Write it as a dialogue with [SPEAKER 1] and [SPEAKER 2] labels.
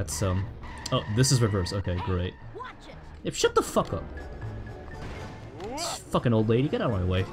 [SPEAKER 1] That's, um... Oh, this is reverse. Okay, great. If shut the fuck up. Fucking old lady, get out of my way.